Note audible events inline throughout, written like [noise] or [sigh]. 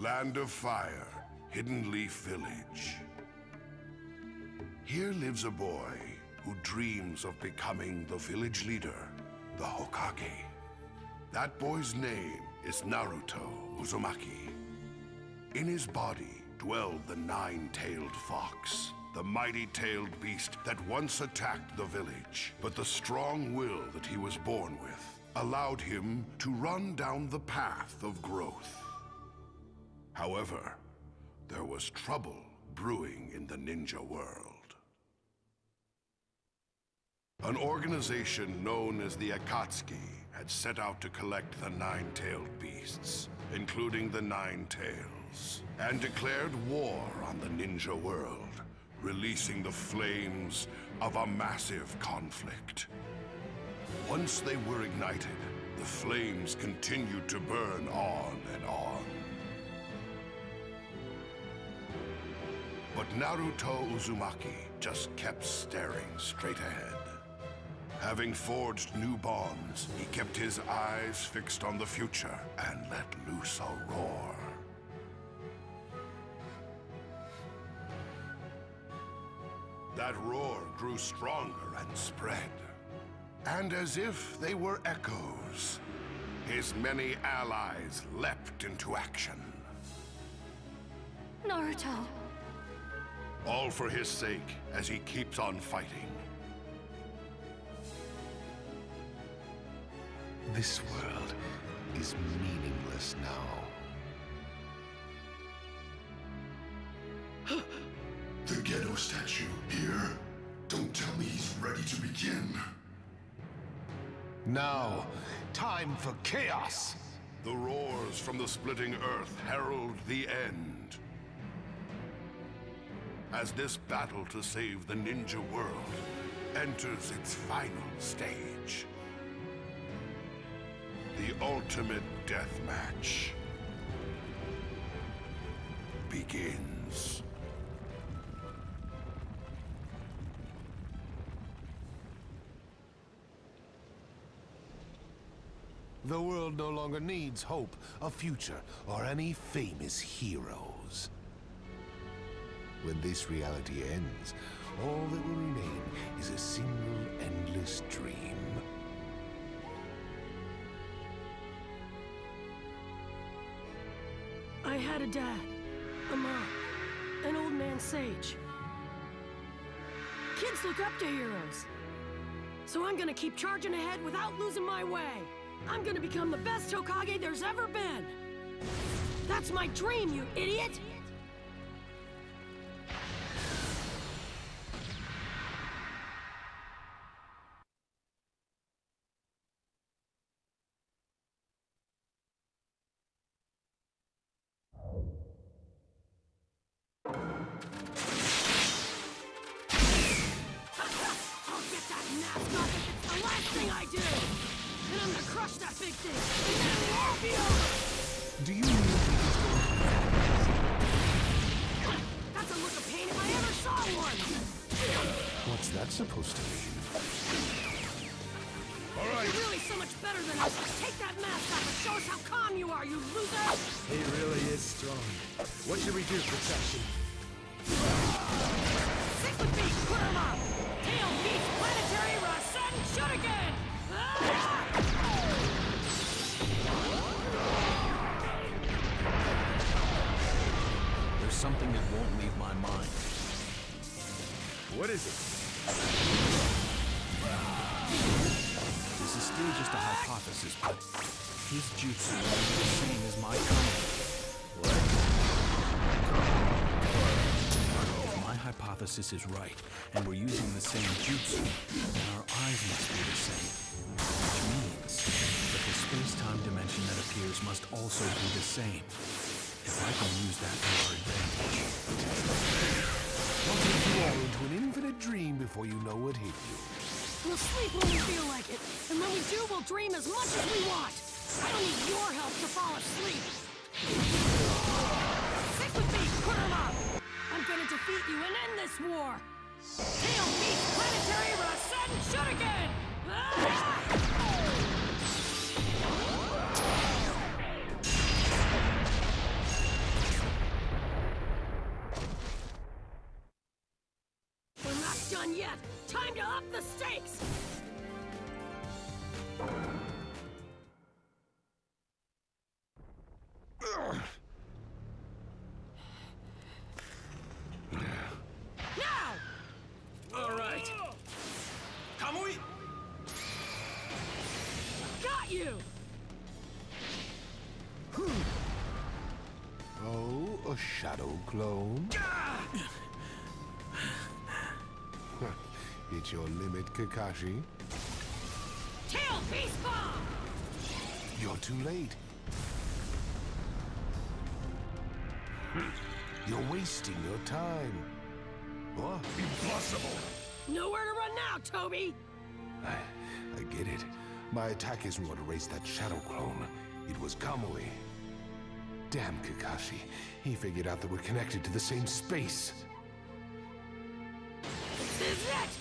Land of Fire, Hidden Leaf Village. Here lives a boy who dreams of becoming the village leader, the Hokage. That boy's name is Naruto Uzumaki. In his body dwelled the nine-tailed fox, the mighty-tailed beast that once attacked the village. But the strong will that he was born with allowed him to run down the path of growth. However, there was trouble brewing in the ninja world. An organization known as the Akatsuki had set out to collect the nine-tailed beasts, including the Nine Tails, and declared war on the ninja world, releasing the flames of a massive conflict. Once they were ignited, the flames continued to burn on and on. But Naruto Uzumaki just kept staring straight ahead. Having forged new bonds, he kept his eyes fixed on the future and let loose a roar. That roar grew stronger and spread. And as if they were echoes, his many allies leapt into action. Naruto. All for his sake as he keeps on fighting. This world is meaningless now. [gasps] the Gedo Statue here? Don't tell me he's ready to begin. Now, time for chaos! The roars from the splitting earth herald the end. As this battle to save the ninja world enters its final stage. The ultimate death match begins. The world no longer needs hope, a future, or any famous heroes. When this reality ends, all that will remain is a single endless dream. I had a dad, a mom, an old man sage. Kids look up to heroes. So I'm gonna keep charging ahead without losing my way. I'm gonna become the best Hokage there's ever been! That's my dream, you idiot! Get mask off if it's the last thing I do! And I'm gonna crush that big thing, and then it'll all be over! Do you mean he's going. That's a look of pain if I ever saw one! What's that supposed to mean? You're really so much better than us! Take that mask off and show us how calm you are, you loser! He really is strong. What should we do, Protection? Stick with me, Kurama! Tail Beast Planetary There's something that won't leave my mind. What is it? This is still just a hypothesis, but his jutsu is the same as my Kamui. If my hypothesis is right, and we're using the same jutsu, eyes must be the same. Which means that the space-time dimension that appears must also be the same. If I can use that to our advantage. I'll take you all into an infinite dream before you know what hit you. We'll sleep when we feel like it, and when we do, we'll dream as much as we want! I don't need your help to fall asleep! Stick with me, Kurama! I'm gonna defeat you and end this war! Tail Beast we're not done yet! Time to up the stakes! Shadow clone? It's your limit, Kakashi. Tail Beast Bomb! You're too late. You're wasting your time. What? Impossible! Nowhere to run now, Tobi! I, I get it. My attack isn't what erased that shadow clone. It was Kamui. Damn Kakashi. He figured out that we're connected to the same space. This is it!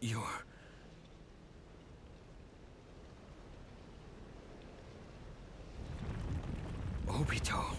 You're... Obito.